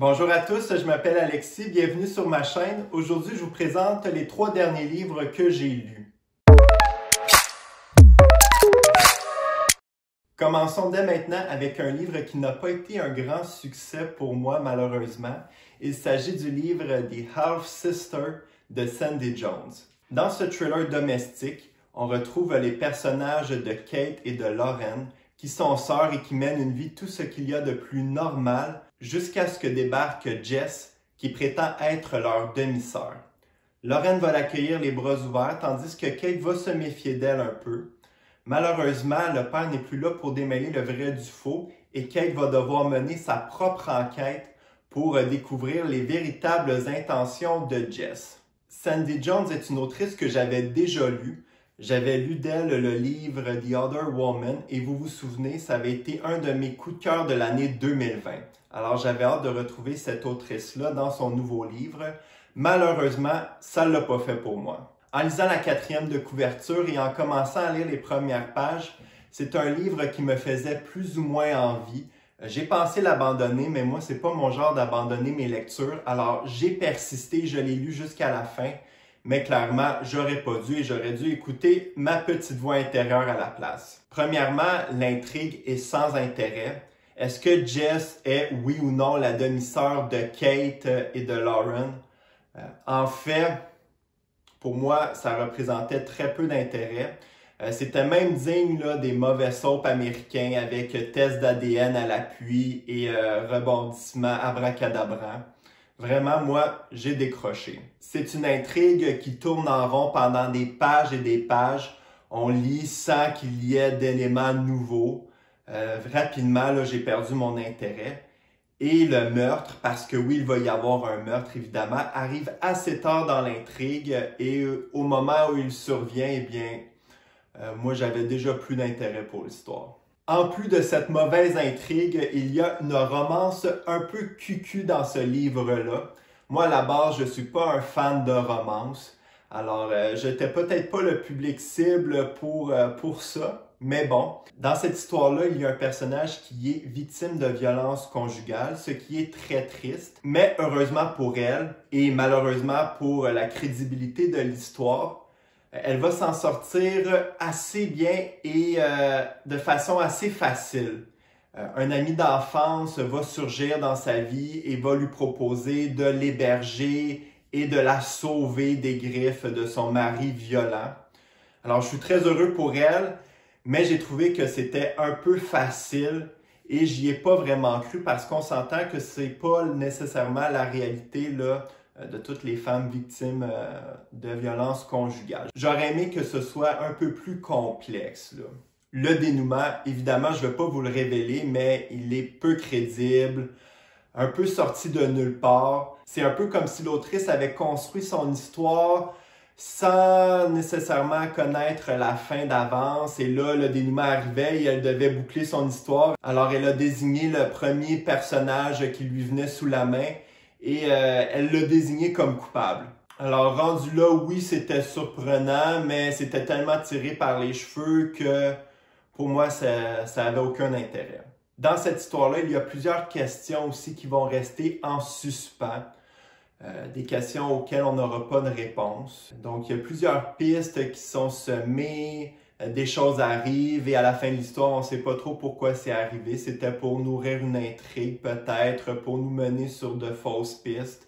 Bonjour à tous, je m'appelle Alexis, bienvenue sur ma chaîne. Aujourd'hui, je vous présente les trois derniers livres que j'ai lus. Commençons dès maintenant avec un livre qui n'a pas été un grand succès pour moi malheureusement. Il s'agit du livre The Half Sister de Sandy Jones. Dans ce thriller domestique, on retrouve les personnages de Kate et de Lauren qui sont sœurs et qui mènent une vie tout ce qu'il y a de plus normal jusqu'à ce que débarque Jess, qui prétend être leur demi-sœur. Lorraine va l'accueillir les bras ouverts, tandis que Kate va se méfier d'elle un peu. Malheureusement, le père n'est plus là pour démêler le vrai du faux et Kate va devoir mener sa propre enquête pour découvrir les véritables intentions de Jess. Sandy Jones est une autrice que j'avais déjà lue. J'avais lu d'elle le livre The Other Woman et vous vous souvenez, ça avait été un de mes coups de cœur de l'année 2020. Alors j'avais hâte de retrouver cette autrice-là dans son nouveau livre. Malheureusement, ça ne l'a pas fait pour moi. En lisant la quatrième de couverture et en commençant à lire les premières pages, c'est un livre qui me faisait plus ou moins envie. J'ai pensé l'abandonner, mais moi, c'est pas mon genre d'abandonner mes lectures. Alors, j'ai persisté, je l'ai lu jusqu'à la fin. Mais clairement, j'aurais pas dû et j'aurais dû écouter ma petite voix intérieure à la place. Premièrement, l'intrigue est sans intérêt. Est-ce que Jess est, oui ou non, la demi-sœur de Kate et de Lauren? Euh, en fait, pour moi, ça représentait très peu d'intérêt. Euh, c'était même digne des mauvais soaps américains avec test d'ADN à l'appui et euh, rebondissement abracadabra. Vraiment, moi, j'ai décroché. C'est une intrigue qui tourne en rond pendant des pages et des pages. On lit sans qu'il y ait d'éléments nouveaux. Euh, rapidement, là, j'ai perdu mon intérêt. Et le meurtre, parce que oui, il va y avoir un meurtre, évidemment, arrive assez tard dans l'intrigue et euh, au moment où il survient, eh bien, euh, moi, j'avais déjà plus d'intérêt pour l'histoire. En plus de cette mauvaise intrigue, il y a une romance un peu cucu dans ce livre-là. Moi, à la base, je suis pas un fan de romance. Alors, je n'étais peut-être pas le public cible pour, pour ça. Mais bon, dans cette histoire-là, il y a un personnage qui est victime de violence conjugale, ce qui est très triste. Mais heureusement pour elle, et malheureusement pour la crédibilité de l'histoire, elle va s'en sortir assez bien et euh, de façon assez facile. Euh, un ami d'enfance va surgir dans sa vie et va lui proposer de l'héberger et de la sauver des griffes de son mari violent. Alors je suis très heureux pour elle mais j'ai trouvé que c'était un peu facile et j'y ai pas vraiment cru parce qu'on s'entend que c'est pas nécessairement la réalité de toutes les femmes victimes euh, de violences conjugales. J'aurais aimé que ce soit un peu plus complexe. Le dénouement, évidemment, je ne vais pas vous le révéler, mais il est peu crédible, un peu sorti de nulle part. C'est un peu comme si l'autrice avait construit son histoire sans nécessairement connaître la fin d'avance. Et là, le dénouement arrivait et elle devait boucler son histoire. Alors, elle a désigné le premier personnage qui lui venait sous la main et euh, elle l'a désigné comme coupable. Alors, rendu là, oui, c'était surprenant, mais c'était tellement tiré par les cheveux que pour moi, ça, ça aucun intérêt. Dans cette histoire-là, il y a plusieurs questions aussi qui vont rester en suspens. Euh, des questions auxquelles on n'aura pas de réponse. Donc, il y a plusieurs pistes qui sont semées, des choses arrivent et à la fin de l'histoire, on ne sait pas trop pourquoi c'est arrivé. C'était pour nourrir une intrigue, peut-être, pour nous mener sur de fausses pistes.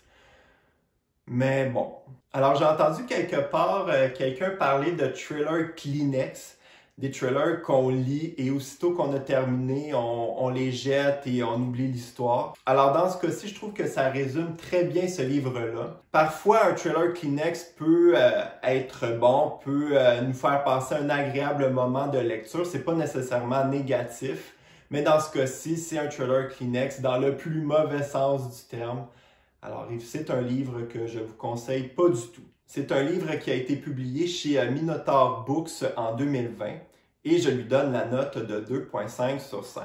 Mais bon. Alors, j'ai entendu quelque part euh, quelqu'un parler de thriller Kleenex des trailers qu'on lit et aussitôt qu'on a terminé, on, les jette et on oublie l'histoire. Alors dans ce cas-ci, je trouve que ça résume très bien ce livre-là. Parfois, un trailer Kleenex peut euh, être bon, peut euh, nous faire passer un agréable moment de lecture. C'est pas nécessairement négatif, mais dans ce cas-ci, c'est un trailer Kleenex dans le plus mauvais sens du terme. Alors, c'est un livre que je vous conseille pas du tout. C'est un livre qui a été publié chez euh, Minotaur Books en 2020 et je lui donne la note de 2.5 sur 5.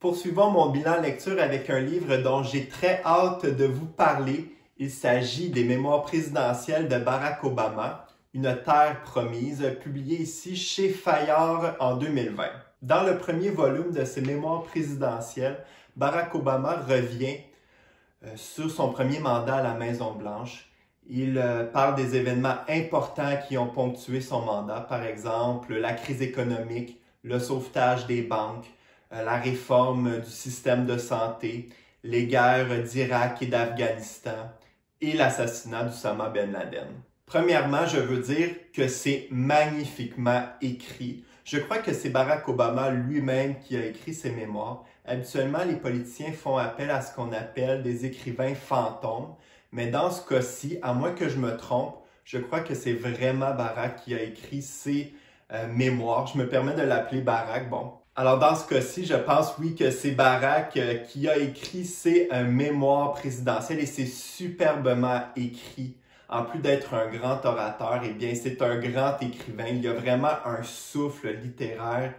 Poursuivons mon bilan lecture avec un livre dont j'ai très hâte de vous parler. Il s'agit des Mémoires présidentielles de Barack Obama, Une terre promise, publié ici chez Fayard en 2020. Dans le premier volume de ces Mémoires présidentielles, Barack Obama revient euh, sur son premier mandat à la Maison-Blanche. Il euh, parle des événements importants qui ont ponctué son mandat, par exemple la crise économique, le sauvetage des banques, euh, la réforme du système de santé, les guerres d'Irak et d'Afghanistan et l'assassinat d'Oussama Ben Laden. Premièrement, je veux dire que c'est magnifiquement écrit. Je crois que c'est Barack Obama lui-même qui a écrit ses mémoires. Habituellement, les politiciens font appel à ce qu'on appelle des écrivains fantômes, mais dans ce cas-ci, à moins que je me trompe, je crois que c'est vraiment Barack qui a écrit ses euh, mémoires. Je me permets de l'appeler Barack. Bon. Alors dans ce cas-ci, je pense oui que c'est Barack euh, qui a écrit ses euh, mémoires présidentielles et c'est superbement écrit en plus d'être un grand orateur, eh bien, c'est un grand écrivain. Il y a vraiment un souffle littéraire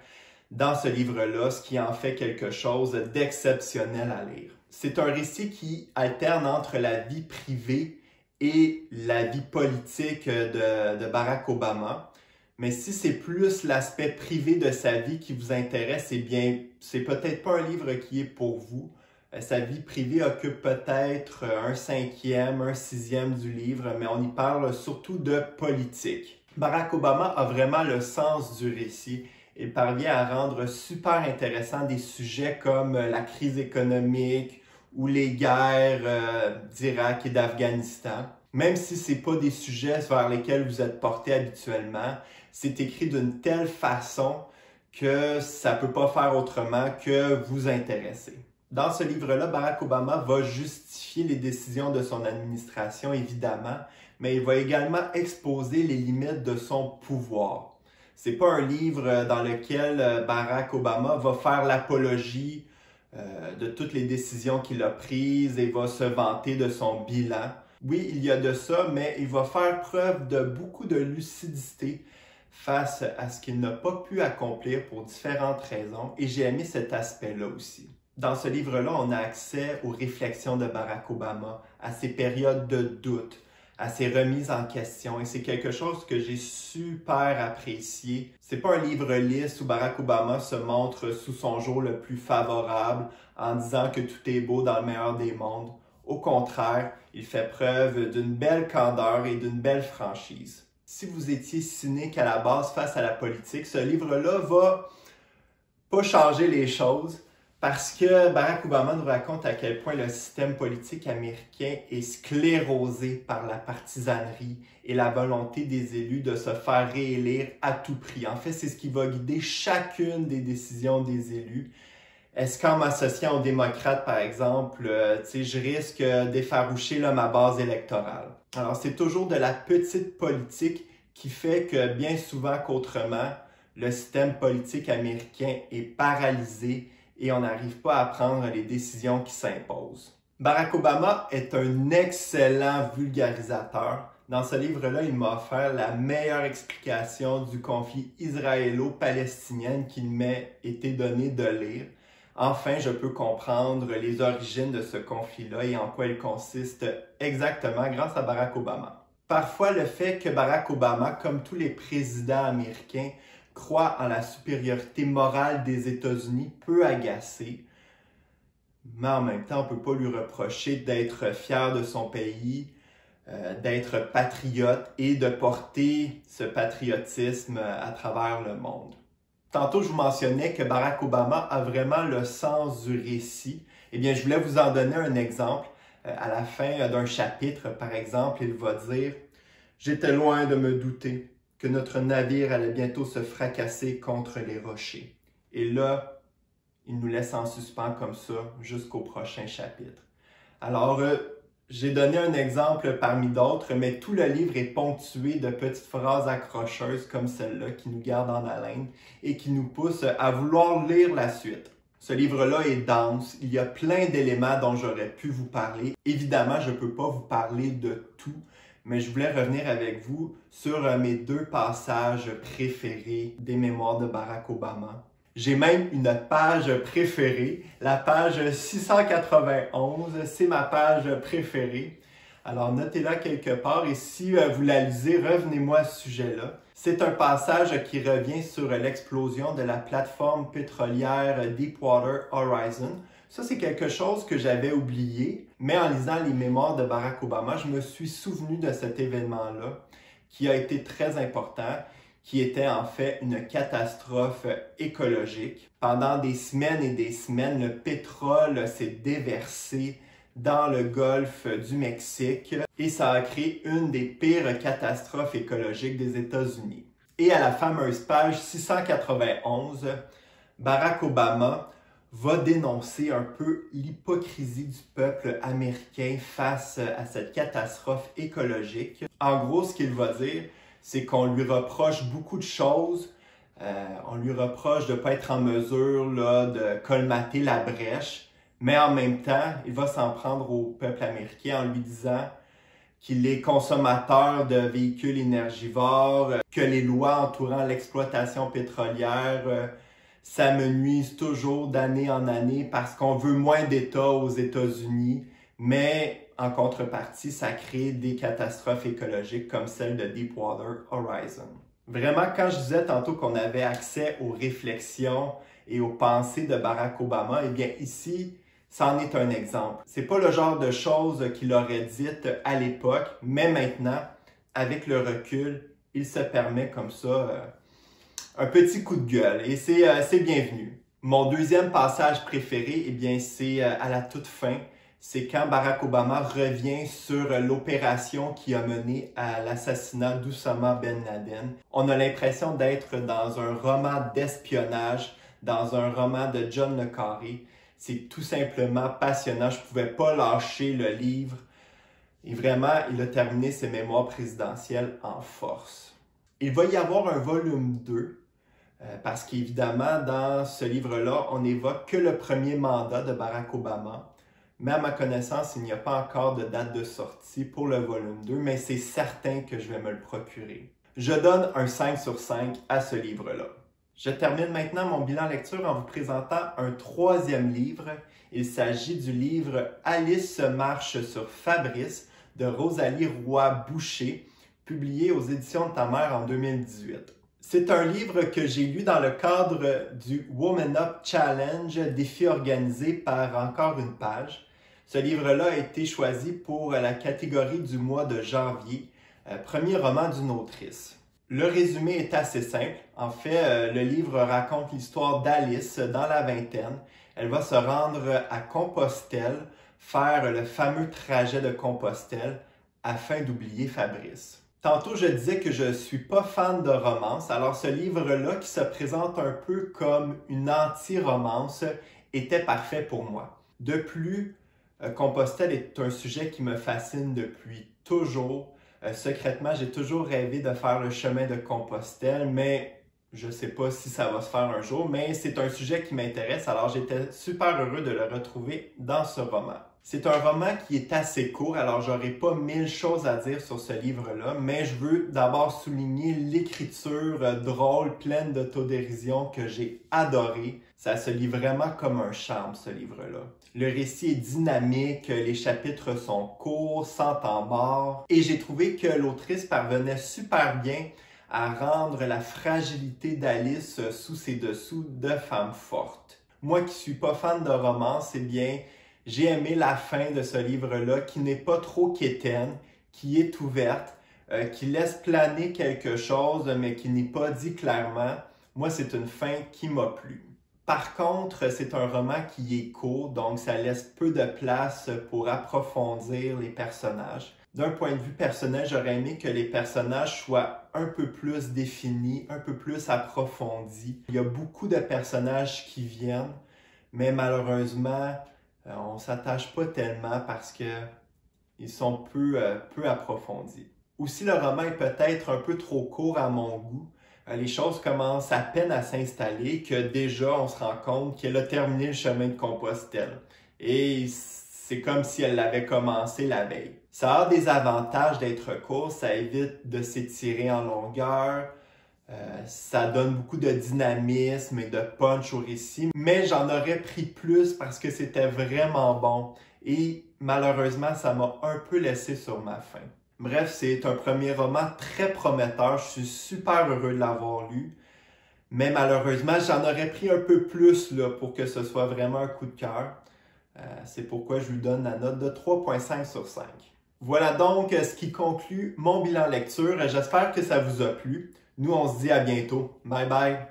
dans ce livre-là, ce qui en fait quelque chose d'exceptionnel à lire. C'est un récit qui alterne entre la vie privée et la vie politique de, de Barack Obama. Mais si c'est plus l'aspect privé de sa vie qui vous intéresse, eh bien, c'est peut-être pas un livre qui est pour vous. Euh, sa vie privée occupe peut-être un cinquième, un sixième du livre, mais on y parle surtout de politique. Barack Obama a vraiment le sens du récit et parvient à rendre super intéressant des sujets comme la crise économique ou les guerres euh, d'Irak et d'Afghanistan. Même si ce pas des sujets vers lesquels vous êtes porté habituellement, c'est écrit d'une telle façon que ça ne peut pas faire autrement que vous intéresser. Dans ce livre-là, Barack Obama va justifier les décisions de son administration, évidemment, mais il va également exposer les limites de son pouvoir. C'est pas un livre dans lequel euh, Barack Obama va faire l'apologie euh, de toutes les décisions qu'il a prises et va se vanter de son bilan. Oui, il y a de ça, mais il va faire preuve de beaucoup de lucidité face à ce qu'il n'a pas pu accomplir pour différentes raisons et j'ai aimé cet aspect-là aussi. Dans ce livre-là, on a accès aux réflexions de Barack Obama, à ses périodes de doute, à ses remises en question. Et c'est quelque chose que j'ai super apprécié. C'est pas un livre lisse où Barack Obama se montre sous son jour le plus favorable en disant que tout est beau dans le meilleur des mondes. Au contraire, il fait preuve d'une belle candeur et d'une belle franchise. Si vous étiez cynique à la base face à la politique, ce livre-là va pas changer les choses, parce que Barack Obama nous raconte à quel point le système politique américain est sclérosé par la partisanerie et la volonté des élus de se faire réélire à tout prix. En fait, c'est ce qui va guider chacune des décisions des élus. Est-ce qu'en m'associant aux démocrates, par exemple, euh, je risque d'effaroucher ma base électorale? Alors, c'est toujours de la petite politique qui fait que bien souvent qu'autrement, le système politique américain est paralysé et on n'arrive pas à prendre les décisions qui s'imposent. Barack Obama est un excellent vulgarisateur. Dans ce livre-là, il m'a offert la meilleure explication du conflit israélo-palestinien qu'il m'ait été donné de lire. Enfin, je peux comprendre les origines de ce conflit-là et en quoi il consiste exactement grâce à Barack Obama. Parfois, le fait que Barack Obama, comme tous les présidents américains, croit en la supériorité morale des États-Unis peut agacer, mais en même temps, on ne peut pas lui reprocher d'être fier de son pays, euh, d'être patriote et de porter ce patriotisme à travers le monde. Tantôt, je vous mentionnais que Barack Obama a vraiment le sens du récit. Eh bien, je voulais vous en donner un exemple. Euh, à la fin d'un chapitre, par exemple, il va dire J'étais loin de me douter que notre navire allait bientôt se fracasser contre les rochers. Et là, il nous laisse en suspens comme ça jusqu'au prochain chapitre. Alors, euh, j'ai donné un exemple parmi d'autres, mais tout le livre est ponctué de petites phrases accrocheuses comme celle-là qui nous gardent en haleine et qui nous poussent à vouloir lire la suite. Ce livre-là est dense, il y a plein d'éléments dont j'aurais pu vous parler. Évidemment, je ne peux pas vous parler de tout, mais je voulais revenir avec vous sur euh, mes deux passages préférés des mémoires de Barack Obama. J'ai même une page préférée, la page 691, c'est ma page préférée. Alors notez-la quelque part et si euh, vous la lisez, revenez-moi à ce sujet-là. C'est un passage qui revient sur l'explosion de la plateforme pétrolière Deepwater Horizon Ça, c'est quelque chose que j'avais oublié, mais en lisant les mémoires de Barack Obama, je me suis souvenu de cet événement-là qui a été très important, qui était en fait une catastrophe écologique. Pendant des semaines et des semaines, le pétrole s'est déversé dans le golfe du Mexique et ça a créé une des pires catastrophes écologiques des États-Unis. Et à la fameuse page 691, Barack Obama va dénoncer un peu l'hypocrisie du peuple américain face à cette catastrophe écologique. En gros, ce qu'il va dire, c'est qu'on lui reproche beaucoup de choses. Euh, on lui reproche de ne pas être en mesure là, de colmater la brèche, mais en même temps, il va s'en prendre au peuple américain en lui disant qu'il est consommateur de véhicules énergivores, que les lois entourant l'exploitation pétrolière euh, s'amenuisent toujours d'année en année parce qu'on veut moins d'États aux États-Unis, mais en contrepartie, ça crée des catastrophes écologiques comme celle de Deepwater Horizon. Vraiment, quand je disais tantôt qu'on avait accès aux réflexions et aux pensées de Barack Obama, eh bien ici, c'en est un exemple. C'est pas le genre de choses qu'il aurait dites à l'époque, mais maintenant, avec le recul, il se permet comme ça euh, un petit coup de gueule et euh, c'est bienvenu. Mon deuxième passage préféré, eh bien, c'est euh, à la toute fin. C'est quand Barack Obama revient sur l'opération qui a mené à l'assassinat d'Oussama Ben Laden. On a l'impression d'être dans un roman d'espionnage, dans un roman de John le Carré. C'est tout simplement passionnant. Je pouvais pas lâcher le livre. Et vraiment, il a terminé ses mémoires présidentielles en force. Il va y avoir un volume 2 euh, parce qu'évidemment, dans ce livre-là, on n'évoque que le premier mandat de Barack Obama. Mais à ma connaissance, il n'y a pas encore de date de sortie pour le volume 2, mais c'est certain que je vais me le procurer. Je donne un 5 sur 5 à ce livre-là. Je termine maintenant mon bilan lecture en vous présentant un troisième livre. Il s'agit du livre Alice marche sur Fabrice de Rosalie Roy-Boucher, publié aux éditions de ta mère en 2018. C'est un livre que j'ai lu dans le cadre du Woman Up Challenge, défi organisé par encore une page. Ce livre-là a été choisi pour la catégorie du mois de janvier, euh, premier roman d'une autrice. Le résumé est assez simple. En fait, euh, le livre raconte l'histoire d'Alice dans la vingtaine. Elle va se rendre à Compostelle, faire le fameux trajet de Compostelle afin d'oublier Fabrice. Tantôt, je disais que je ne suis pas fan de romance, alors ce livre-là, qui se présente un peu comme une anti-romance, était parfait pour moi. De plus, euh, Compostelle est un sujet qui me fascine depuis toujours. Euh, secrètement, j'ai toujours rêvé de faire le chemin de Compostelle, mais je ne sais pas si ça va se faire un jour, mais c'est un sujet qui m'intéresse, alors j'étais super heureux de le retrouver dans ce roman. C'est un roman qui est assez court, alors j'aurai pas mille choses à dire sur ce livre-là, mais je veux d'abord souligner l'écriture euh, drôle, pleine d'autodérision que j'ai adoré. Ça se lit vraiment comme un charme, ce livre-là. Le récit est dynamique, les chapitres sont courts, sans temps et j'ai trouvé que l'autrice parvenait super bien à rendre la fragilité d'Alice sous ses dessous de femme forte. Moi qui suis pas fan de romance, eh bien, j'ai aimé la fin de ce livre-là qui n'est pas trop quétaine, qui est ouverte, euh, qui laisse planer quelque chose, mais qui n'est pas dit clairement. Moi, c'est une fin qui m'a plu. Par contre, c'est un roman qui est court, donc ça laisse peu de place pour approfondir les personnages. D'un point de vue personnel, j'aurais aimé que les personnages soient un peu plus définis, un peu plus approfondis. Il y a beaucoup de personnages qui viennent, mais malheureusement, euh, on s'attache pas tellement parce que ils sont peu, euh, peu approfondis. Aussi, le roman est peut-être un peu trop court à mon goût. Euh, les choses commencent à peine à s'installer que déjà on se rend compte qu'elle a terminé le chemin de Compostelle. Et c'est comme si elle l'avait commencé la veille. Ça a des avantages d'être court, ça évite de s'étirer en longueur, euh, ça donne beaucoup de dynamisme et de punch au récit, mais j'en aurais pris plus parce que c'était vraiment bon et malheureusement ça m'a un peu laissé sur ma faim. Bref, c'est un premier roman très prometteur. Je suis super heureux de l'avoir lu. Mais malheureusement, j'en aurais pris un peu plus là, pour que ce soit vraiment un coup de cœur. c'est pourquoi je lui donne la note de 3.5 sur 5. Voilà donc ce qui conclut mon bilan lecture. J'espère que ça vous a plu. Nous, on se dit à bientôt. Bye bye.